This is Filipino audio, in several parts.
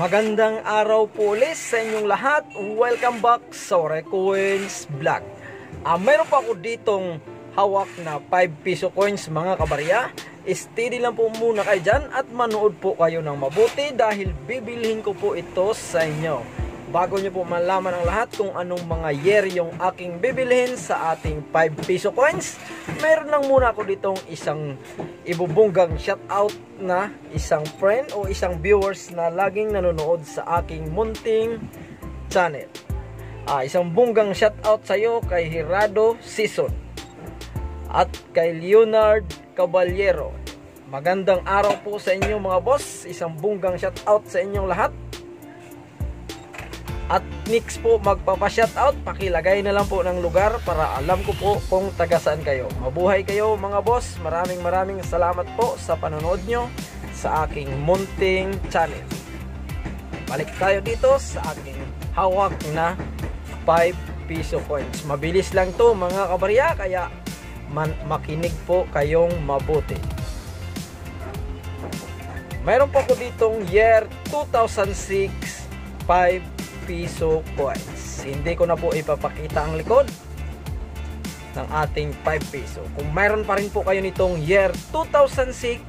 Magandang araw po ulit sa inyong lahat. Welcome back sa Coins Vlog. Ah, mayroon pa ako ditong hawak na 5 piso coins mga kabarya. Steady lang po muna kayo dyan at manood po kayo ng mabuti dahil bibilhin ko po ito sa inyo. Bago nyo po malaman ang lahat kung anong mga year yung aking bibilhin sa ating 5 piso coins, meron lang muna ako ditong isang ibubunggang shoutout na isang friend o isang viewers na laging nanonood sa aking munting channel. Ah, isang bunggang shoutout sa iyo kay Hirado Season at kay Leonard Caballero. Magandang araw po sa inyo mga boss. Isang bunggang shoutout sa inyong lahat. At next po magpapa-shoutout, pakilagay na lang po ng lugar para alam ko po kung taga saan kayo. Mabuhay kayo mga boss. Maraming maraming salamat po sa panonood nyo sa aking munting channel. Balik tayo dito sa aking hawak na 5 piso coins. Mabilis lang to mga kabarya kaya man makinig po kayong mabuti. Mayroon po ko ditong year 2006 5 piso coins. Hindi ko na po ipapakita ang likod ng ating 5 piso. Kung mayroon pa rin po kayo nitong year 2006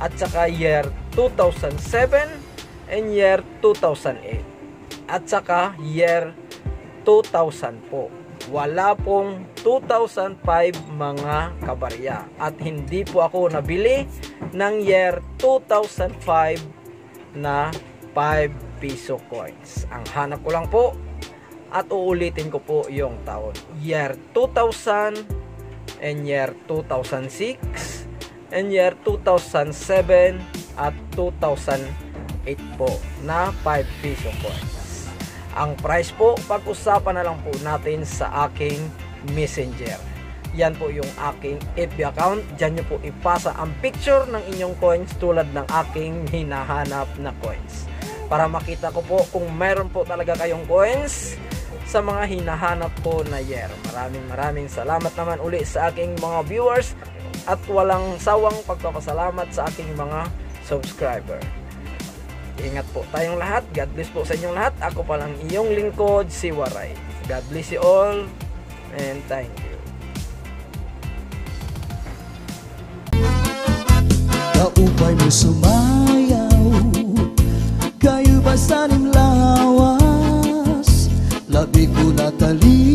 at saka year 2007 and year 2008 at saka year 2000 po. Wala pong 2005 mga kabarya at hindi po ako nabili ng year 2005 na 5 piso coins. Ang hanap ko lang po at uulitin ko po yung taon. Year 2000 and year 2006 and year 2007 at 2008 po na 5 piso coins. Ang price po, pag-usapan na lang po natin sa aking messenger. Yan po yung aking FB account. Diyan nyo po ipasa ang picture ng inyong coins tulad ng aking hinahanap na coins para makita ko po kung meron po talaga kayong coins sa mga hinahanap po na year. Maraming maraming salamat naman uli sa aking mga viewers at walang sawang pagpapasalamat sa aking mga subscriber. Ingat po tayong lahat. God bless po sa inyong lahat. Ako pa lang iyong lingkod, si Waray. God bless you all and thank you. Kaupay mo basanin Nathalie